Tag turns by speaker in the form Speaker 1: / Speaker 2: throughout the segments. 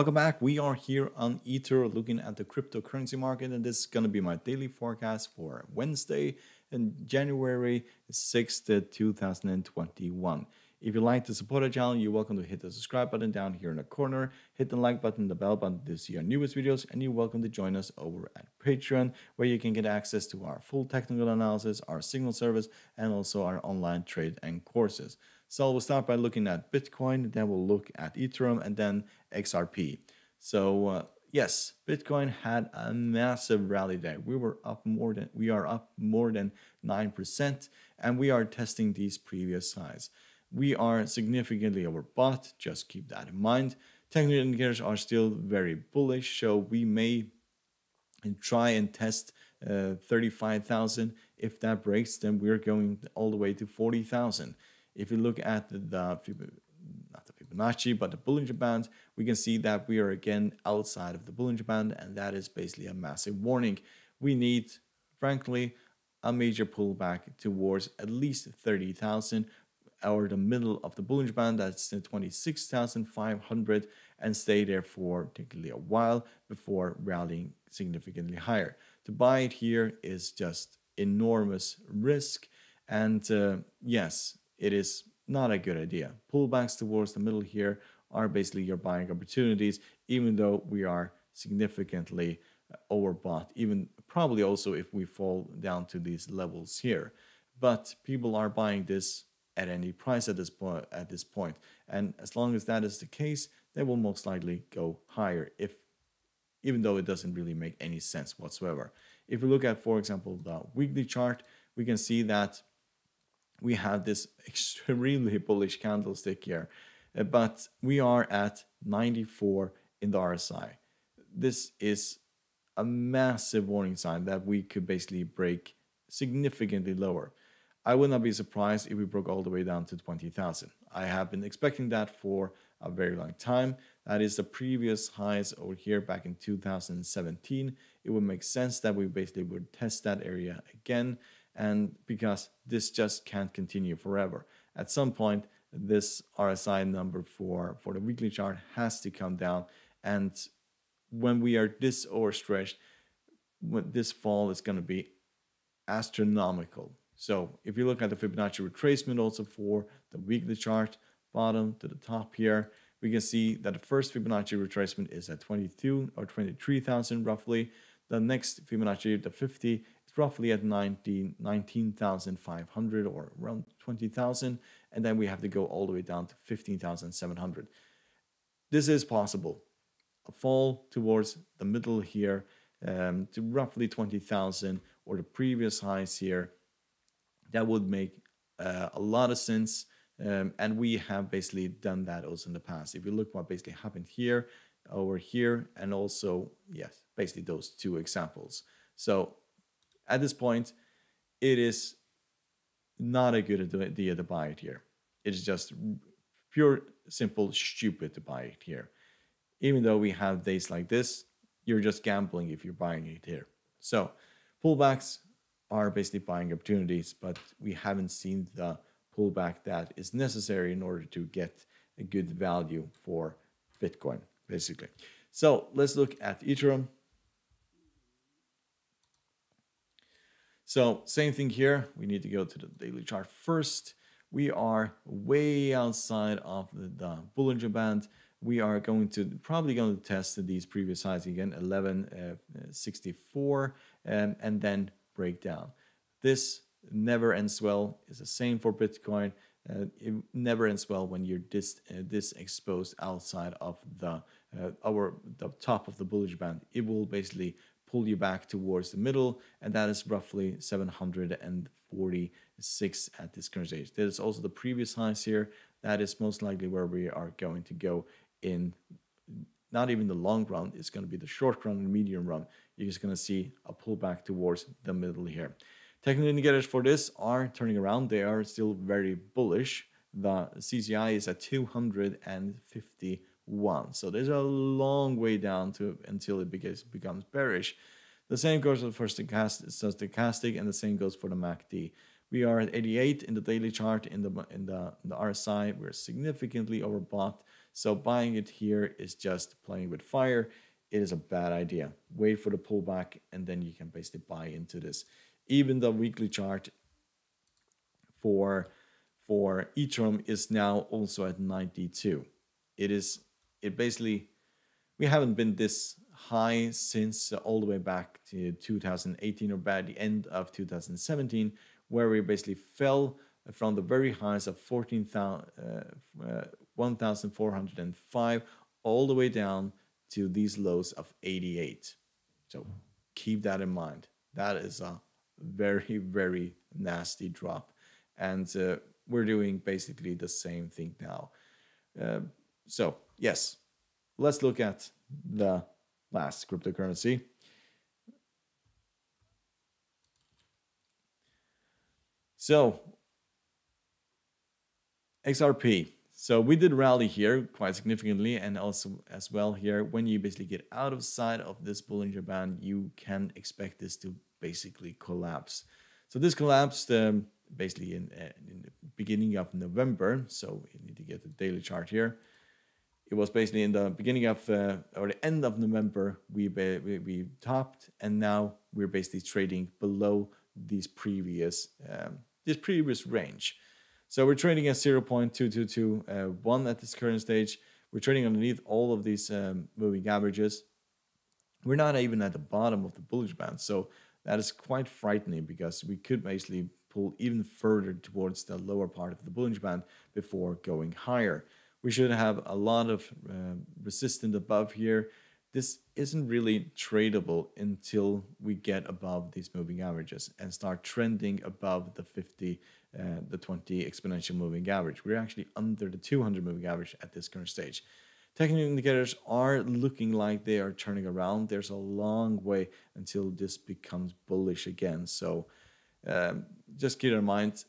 Speaker 1: Welcome back. We are here on eToro looking at the cryptocurrency market, and this is going to be my daily forecast for Wednesday in January 6th, 2021. If you like to support the channel, you're welcome to hit the subscribe button down here in the corner, hit the like button, the bell button to see our newest videos, and you're welcome to join us over at Patreon, where you can get access to our full technical analysis, our signal service, and also our online trade and courses. So we'll start by looking at Bitcoin, then we'll look at Ethereum, and then XRP. So uh, yes, Bitcoin had a massive rally day. We were up more than we are up more than nine percent, and we are testing these previous highs. We are significantly overbought. Just keep that in mind. Technical indicators are still very bullish, so we may try and test uh, 35,000. If that breaks, then we're going all the way to 40,000. If you look at the, not the Fibonacci, but the Bollinger Band, we can see that we are again outside of the Bollinger Band, and that is basically a massive warning. We need, frankly, a major pullback towards at least 30,000 or the middle of the Bollinger Band, that's the 26,500, and stay there for particularly a while before rallying significantly higher. To buy it here is just enormous risk, and uh, yes, it is not a good idea. Pullbacks towards the middle here are basically your buying opportunities, even though we are significantly uh, overbought, even probably also if we fall down to these levels here. But people are buying this at any price at this point at this point. And as long as that is the case, they will most likely go higher if even though it doesn't really make any sense whatsoever. If we look at, for example, the weekly chart, we can see that we have this extremely bullish candlestick here, uh, but we are at 94 in the RSI. This is a massive warning sign that we could basically break significantly lower. I would not be surprised if we broke all the way down to 20,000. I have been expecting that for a very long time. That is the previous highs over here back in 2017. It would make sense that we basically would test that area again and because this just can't continue forever. At some point, this RSI number for, for the weekly chart has to come down. And when we are this overstretched, this fall is going to be astronomical. So if you look at the Fibonacci retracement also for the weekly chart, bottom to the top here, we can see that the first Fibonacci retracement is at 22 or 23,000 roughly. The next Fibonacci, the 50, roughly at 19 19,500 or around 20,000 and then we have to go all the way down to 15,700 this is possible. A fall towards the middle here um, to roughly 20,000 or the previous highs here that would make uh, a lot of sense um, and we have basically done that also in the past. If you look what basically happened here over here and also yes basically those two examples. So at this point, it is not a good idea to buy it here. It's just pure, simple, stupid to buy it here. Even though we have days like this, you're just gambling if you're buying it here. So pullbacks are basically buying opportunities, but we haven't seen the pullback that is necessary in order to get a good value for Bitcoin, basically. So let's look at Ethereum. So same thing here. We need to go to the daily chart first. We are way outside of the, the Bollinger Band. We are going to probably going to test these previous highs again, 1164, uh, um, and then break down. This never ends well. It's the same for Bitcoin. Uh, it never ends well when you're this uh, this exposed outside of the uh, our the top of the Bollinger Band. It will basically pull you back towards the middle, and that is roughly 746 at this current stage. That is also the previous highs here. That is most likely where we are going to go in not even the long run, it's going to be the short run and medium run. You're just going to see a pullback towards the middle here. Technical indicators for this are turning around. They are still very bullish. The CCI is at 250 one. So there's a long way down to until it becomes, becomes bearish. The same goes for stochastic, stochastic and the same goes for the MACD. We are at 88 in the daily chart in the in the, in the RSI. We're significantly overbought. So buying it here is just playing with fire. It is a bad idea. Wait for the pullback and then you can basically buy into this. Even the weekly chart for for Ethereum is now also at 92. It is it basically we haven't been this high since uh, all the way back to 2018 or by the end of 2017 where we basically fell from the very highs of 14,000 uh, uh, 1,405 all the way down to these lows of 88. So keep that in mind. That is a very, very nasty drop. And uh, we're doing basically the same thing now. So, yes, let's look at the last cryptocurrency. So, XRP. So we did rally here quite significantly and also as well here, when you basically get out of sight of this Bollinger Band, you can expect this to basically collapse. So this collapsed um, basically in, uh, in, the beginning of November. So you need to get the daily chart here. It was basically in the beginning of uh, or the end of November we, we, we topped and now we're basically trading below these previous um, this previous range. So we're trading at 0.2221 uh, at this current stage. We're trading underneath all of these um, moving averages. We're not even at the bottom of the Bollinger Band. So that is quite frightening because we could basically pull even further towards the lower part of the Bollinger Band before going higher. We should have a lot of uh, resistance above here. This isn't really tradable until we get above these moving averages and start trending above the 50 uh, the 20 exponential moving average. We're actually under the 200 moving average at this current stage. Technical indicators are looking like they are turning around. There's a long way until this becomes bullish again. So um, just keep in mind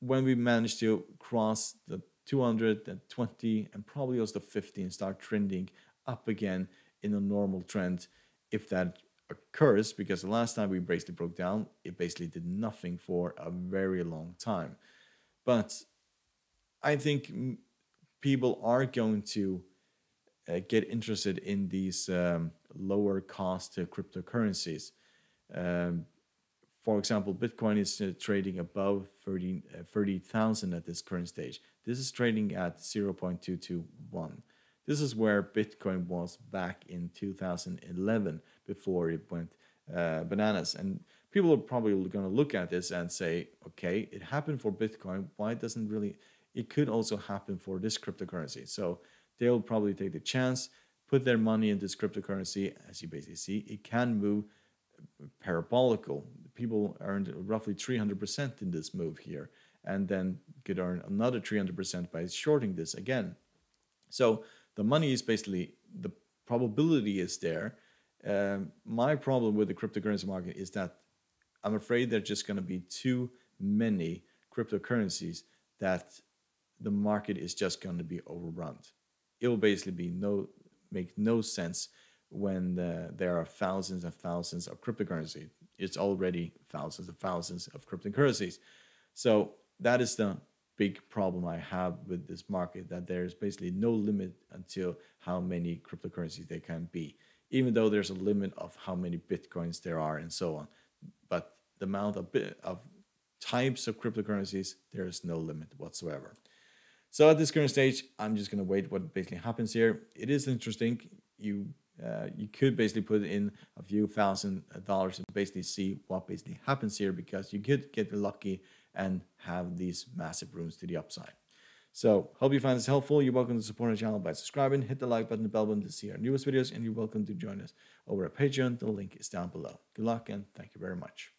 Speaker 1: when we manage to cross the 220 and probably also the 50 and start trending up again in a normal trend, if that occurs because the last time we basically broke down, it basically did nothing for a very long time. But I think people are going to uh, get interested in these um, lower cost uh, cryptocurrencies. Um, for example, Bitcoin is uh, trading above 30,000 30, uh, at this current stage. This is trading at 0.221. This is where Bitcoin was back in 2011 before it went uh, bananas. And people are probably going to look at this and say, okay, it happened for Bitcoin. Why doesn't really? It could also happen for this cryptocurrency. So they'll probably take the chance, put their money in this cryptocurrency. As you basically see, it can move parabolical. People earned roughly 300% in this move here, and then could earn another 300% by shorting this again. So the money is basically the probability is there um, my problem with the cryptocurrency market is that I'm afraid there's just going to be too many cryptocurrencies that the market is just going to be overrun. It will basically be no make no sense when uh, there are thousands and thousands of cryptocurrency. It's already thousands and thousands of cryptocurrencies. So that is the big problem I have with this market that there's basically no limit until how many cryptocurrencies there can be even though there's a limit of how many bitcoins there are and so on. But the amount of, of types of cryptocurrencies, there is no limit whatsoever. So at this current stage, I'm just going to wait what basically happens here. It is interesting. You uh, you could basically put in a few thousand dollars and basically see what basically happens here because you could get lucky and have these massive rooms to the upside. So, hope you find this helpful. You're welcome to support our channel by subscribing, hit the like button, the bell button to see our newest videos, and you're welcome to join us over at Patreon. The link is down below. Good luck and thank you very much.